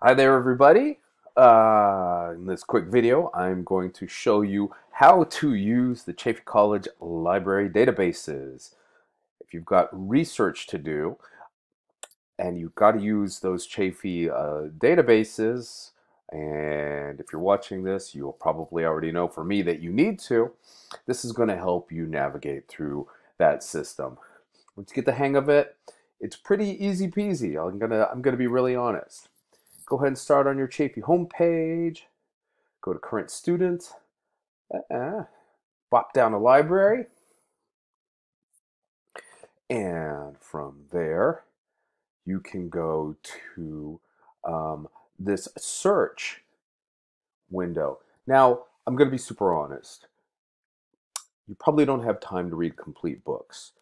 Hi there, everybody. Uh, in this quick video, I'm going to show you how to use the Chaffey College library databases. If you've got research to do and you've got to use those Chaffey uh, databases, and if you're watching this, you'll probably already know for me that you need to. This is going to help you navigate through that system. Once you get the hang of it, it's pretty easy peasy. I'm gonna I'm gonna be really honest. Go ahead and start on your Chaffey homepage. Go to current student. Uh-uh. Bop down to library. And from there, you can go to um, this search window. Now, I'm going to be super honest. You probably don't have time to read complete books.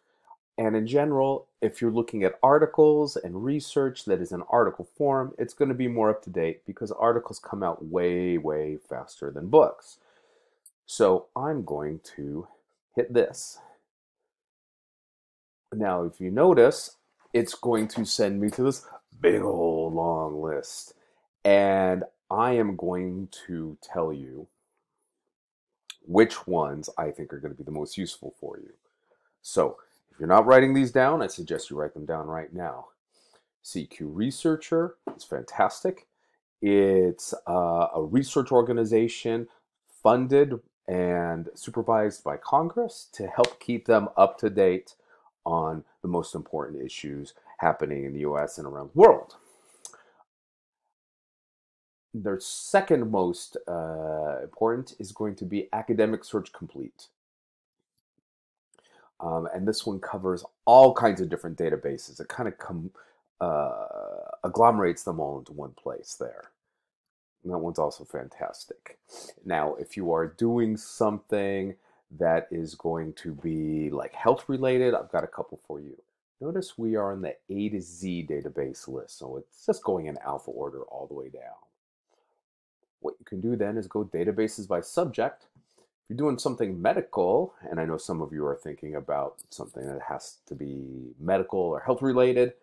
And in general, if you're looking at articles and research that is in article form, it's going to be more up to date because articles come out way, way faster than books. So I'm going to hit this. Now, if you notice, it's going to send me to this big old long list. And I am going to tell you which ones I think are going to be the most useful for you. So if you're not writing these down, I suggest you write them down right now. CQ Researcher is fantastic. It's uh, a research organization funded and supervised by Congress to help keep them up to date on the most important issues happening in the US and around the world. Their second most uh, important is going to be Academic Search Complete. Um, and this one covers all kinds of different databases. It kind of com- uh, agglomerates them all into one place there. And that one's also fantastic. Now, if you are doing something that is going to be like health related, I've got a couple for you. Notice we are in the A to Z database list, so it's just going in alpha order all the way down. What you can do then is go databases by subject, if you're doing something medical, and I know some of you are thinking about something that has to be medical or health related,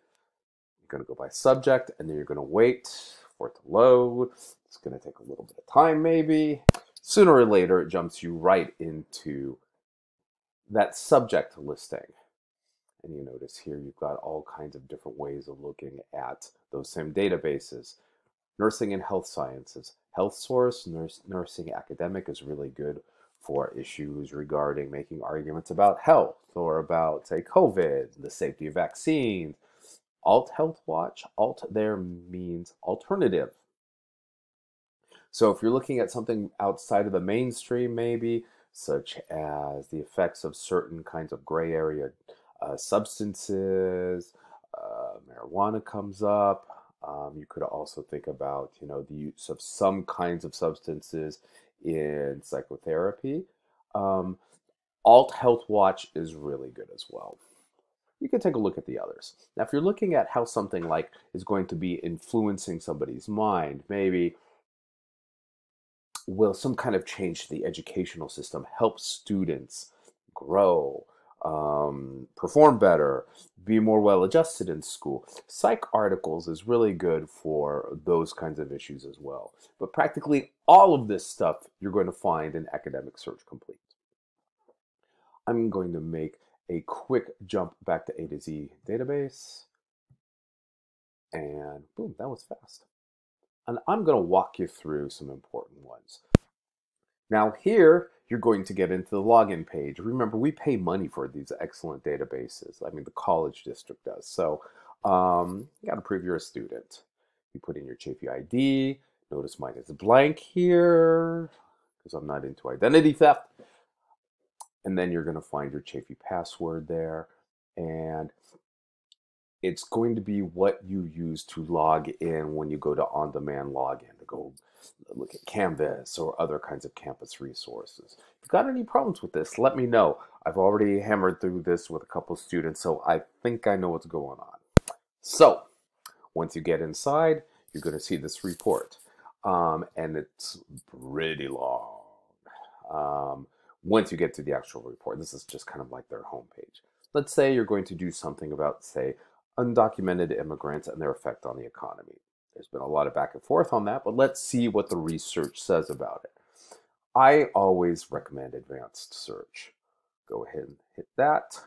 you're going to go by subject and then you're going to wait for it to load. It's going to take a little bit of time, maybe. Sooner or later, it jumps you right into that subject listing. And you notice here you've got all kinds of different ways of looking at those same databases. Nursing and health sciences. Health source, nurse, nursing academic is really good for issues regarding making arguments about health or about, say, COVID, the safety of vaccines. Alt Health Watch, alt there means alternative. So if you're looking at something outside of the mainstream, maybe, such as the effects of certain kinds of gray area uh, substances, uh, marijuana comes up. Um, you could also think about, you know, the use of some kinds of substances in psychotherapy. Um, Alt Health Watch is really good as well. You can take a look at the others. Now, if you're looking at how something like is going to be influencing somebody's mind, maybe will some kind of change to the educational system help students grow, um, perform better, be more well adjusted in school. PsycARTICLES is really good for those kinds of issues as well. But practically all of this stuff you're going to find in Academic Search Complete. I'm going to make a quick jump back to A to Z database. And boom, that was fast. And I'm going to walk you through some important ones. Now here, you're going to get into the login page. Remember, we pay money for these excellent databases. I mean, the college district does. So um, you got to prove you're a student. You put in your Chaffey ID. Notice mine is blank here because I'm not into identity theft. And then you're going to find your Chaffey password there. And it's going to be what you use to log in when you go to on-demand login to go look at Canvas or other kinds of campus resources. If you've got any problems with this, let me know. I've already hammered through this with a couple students, so I think I know what's going on. So, once you get inside, you're going to see this report. Um, and it's pretty long. Um, once you get to the actual report, this is just kind of like their homepage. Let's say you're going to do something about, say, undocumented immigrants and their effect on the economy. There's been a lot of back and forth on that, but let's see what the research says about it. I always recommend advanced search. Go ahead and hit that.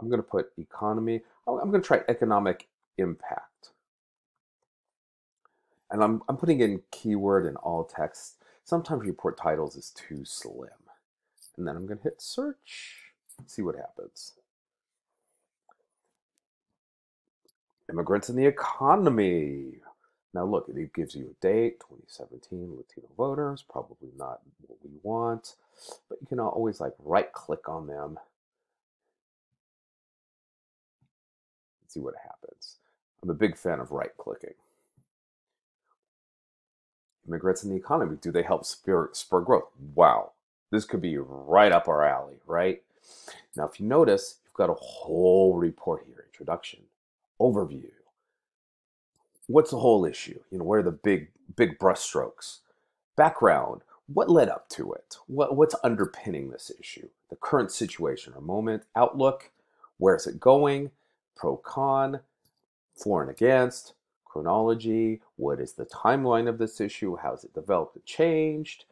I'm going to put economy. I'm going to try economic impact. And I'm, I'm putting in keyword in all text. Sometimes report titles is too slim. And then I'm going to hit search, see what happens. Immigrants in the economy. Now look, it gives you a date, 2017, Latino voters, probably not what we want, but you can always like right click on them and see what happens. I'm a big fan of right clicking. Immigrants in the economy, do they help spur, spur growth? Wow, this could be right up our alley, right? Now, if you notice, you've got a whole report here introduction, overview. What's the whole issue? You know, what are the big, big brushstrokes? Background, what led up to it? What, what's underpinning this issue? The current situation or moment, outlook, where is it going? Pro con, for and against, chronology, what is the timeline of this issue, how has it developed and changed,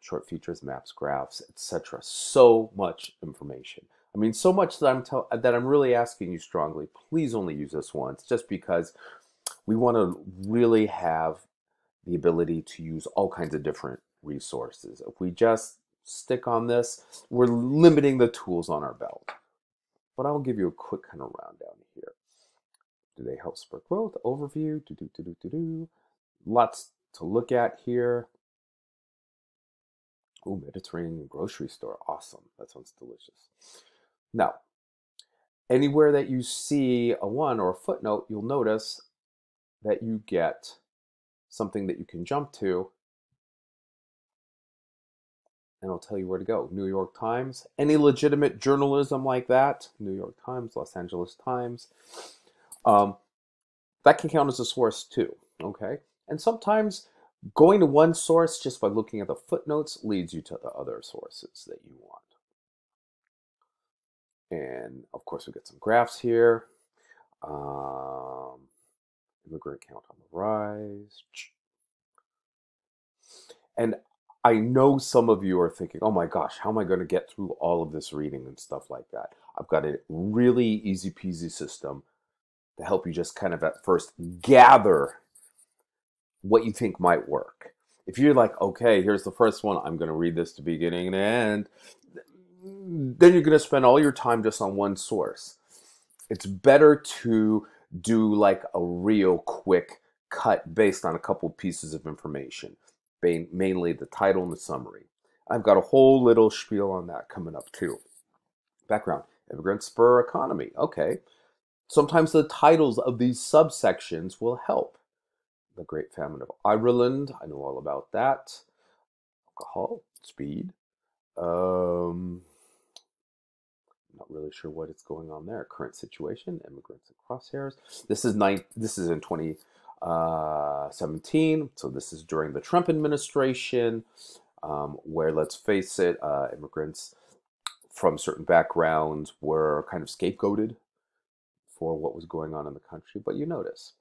short features, maps, graphs, etc. So much information. I mean, so much that I'm that I'm really asking you strongly. Please only use this once, just because we want to really have the ability to use all kinds of different resources. If we just stick on this, we're limiting the tools on our belt. But I'll give you a quick kind of rundown. Do they help spur growth? Overview. Do do do do do do. Lots to look at here. Oh, Mediterranean grocery store. Awesome. That sounds delicious. Now, anywhere that you see a one or a footnote, you'll notice that you get something that you can jump to and it'll tell you where to go. New York Times, any legitimate journalism like that, New York Times, Los Angeles Times, um, that can count as a source too, okay? And sometimes going to one source just by looking at the footnotes leads you to the other sources that you want. And of course, we get some graphs here. Um, immigrant count on the rise. And I know some of you are thinking, oh my gosh, how am I going to get through all of this reading and stuff like that? I've got a really easy peasy system to help you just kind of at first gather what you think might work. If you're like, okay, here's the first one, I'm going to read this to beginning and end, then you're going to spend all your time just on one source. It's better to do like a real quick cut based on a couple pieces of information mainly the title and the summary. I've got a whole little spiel on that coming up too. Background Immigrant Spur Economy. Okay. Sometimes the titles of these subsections will help. The Great Famine of Ireland. I know all about that. Alcohol, speed. Um, not really sure what is going on there. Current situation, immigrants and crosshairs. This is nine. This is in 2017, uh, So this is during the Trump administration, um, where let's face it, uh, immigrants from certain backgrounds were kind of scapegoated for what was going on in the country. But you notice.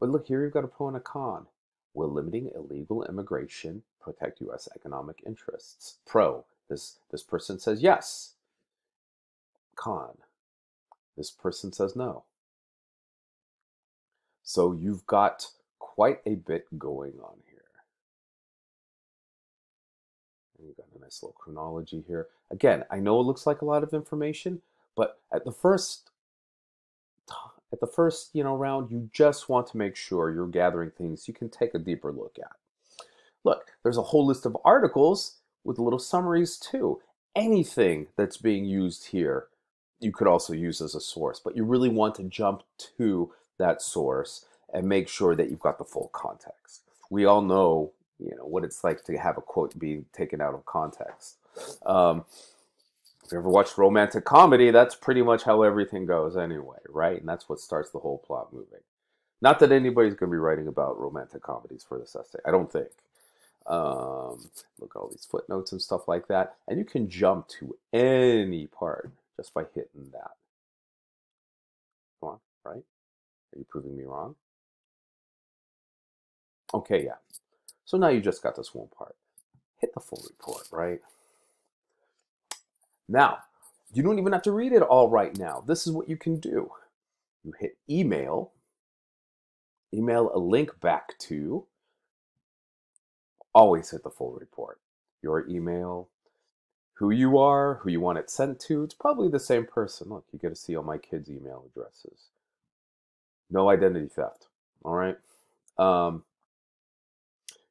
But look, here you've got a pro and a con. Will limiting illegal immigration protect U.S. economic interests? Pro. This this person says yes. Con. This person says no. So you've got quite a bit going on here. And you've got a nice little chronology here. Again, I know it looks like a lot of information, but at the first at the first, you know, round, you just want to make sure you're gathering things you can take a deeper look at. Look, there's a whole list of articles with little summaries too. Anything that's being used here, you could also use as a source, but you really want to jump to that source and make sure that you've got the full context. We all know, you know, what it's like to have a quote being taken out of context. Um, if you ever watched romantic comedy, that's pretty much how everything goes anyway, right? And that's what starts the whole plot moving. Not that anybody's going to be writing about romantic comedies for this essay. I don't think. Um, look at all these footnotes and stuff like that. And you can jump to any part just by hitting that. Come on, right? Are you proving me wrong? Okay, yeah. So now you just got this one part. Hit the full report, right? Now, you don't even have to read it all right now. This is what you can do. You hit email, email a link back to, always hit the full report. Your email, who you are, who you want it sent to. It's probably the same person. Look, you get to see all my kids' email addresses. No identity theft. All right. Um,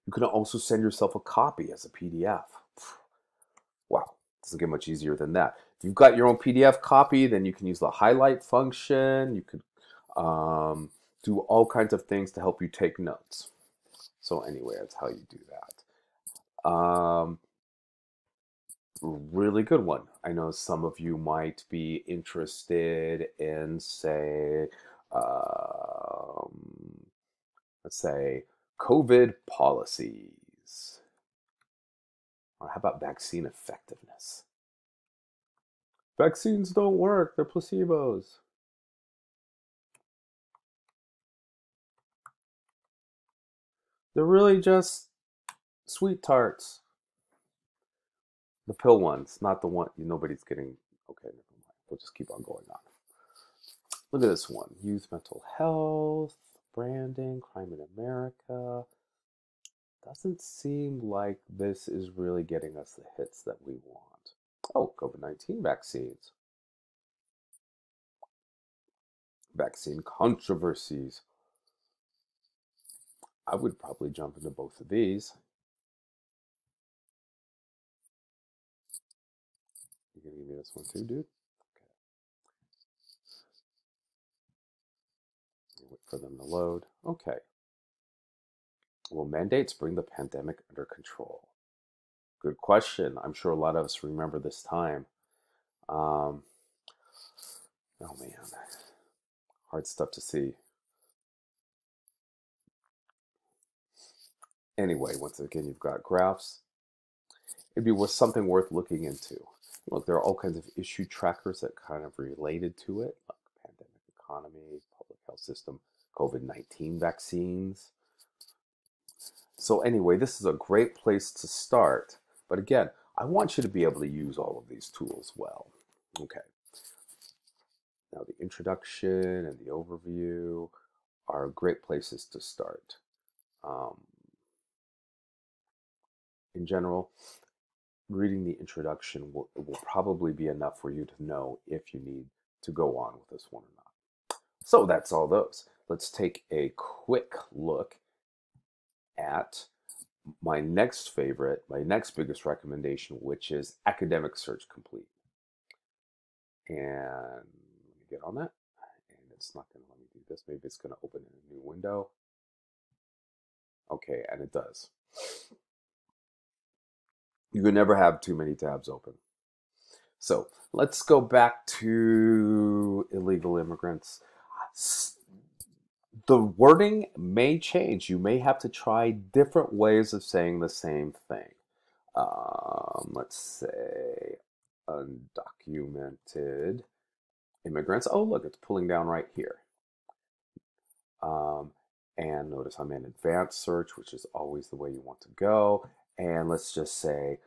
you can also send yourself a copy as a PDF. Doesn't get much easier than that. If you've got your own PDF copy, then you can use the highlight function. You could um, do all kinds of things to help you take notes. So anyway, that's how you do that. Um, really good one. I know some of you might be interested in, say, um, let's say, COVID policies. Or how about vaccine effectiveness? Vaccines don't work, they're placebos. They're really just sweet tarts. The pill ones, not the one nobody's getting. Okay, never mind. We'll just keep on going on. Look at this one youth mental health, branding, crime in America. Doesn't seem like this is really getting us the hits that we want. Oh, COVID 19 vaccines. Vaccine controversies. I would probably jump into both of these. You gonna give me this one too, dude? Okay. Wait for them to load. Okay. Will mandates bring the pandemic under control? Good question. I'm sure a lot of us remember this time. Um, oh man, hard stuff to see. Anyway, once again, you've got graphs. It'd be worth something worth looking into. Look, there are all kinds of issue trackers that kind of related to it, like pandemic economy, public health system, COVID-19 vaccines. So anyway, this is a great place to start. But again, I want you to be able to use all of these tools well. Okay. Now the introduction and the overview are great places to start. Um, in general, reading the introduction will, will probably be enough for you to know if you need to go on with this one or not. So that's all those. Let's take a quick look at my next favorite, my next biggest recommendation, which is Academic Search Complete. And let me get on that. And it's not going to let me do this. Maybe it's going to open in a new window. Okay, and it does. You can never have too many tabs open. So let's go back to illegal immigrants the wording may change. You may have to try different ways of saying the same thing. Um, let's say undocumented immigrants. Oh, look, it's pulling down right here. Um, and notice I'm in advanced search, which is always the way you want to go. And let's just say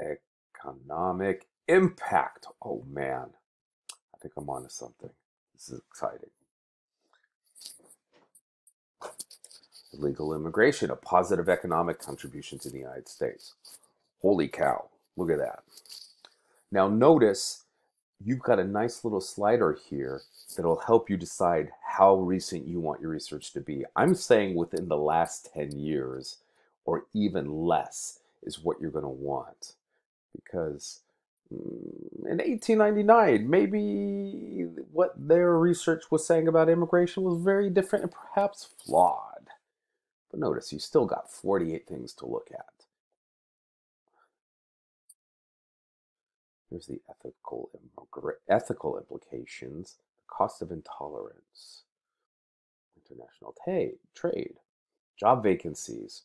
economic impact. Oh man, I think I'm onto something. This is exciting. Legal immigration, a positive economic contribution to the United States. Holy cow, look at that. Now notice you've got a nice little slider here that'll help you decide how recent you want your research to be. I'm saying within the last 10 years or even less is what you're going to want because mm, in 1899, maybe what their research was saying about immigration was very different and perhaps flawed. But notice you still got 48 things to look at. Here's the ethical, ethical implications, the cost of intolerance, international trade, job vacancies.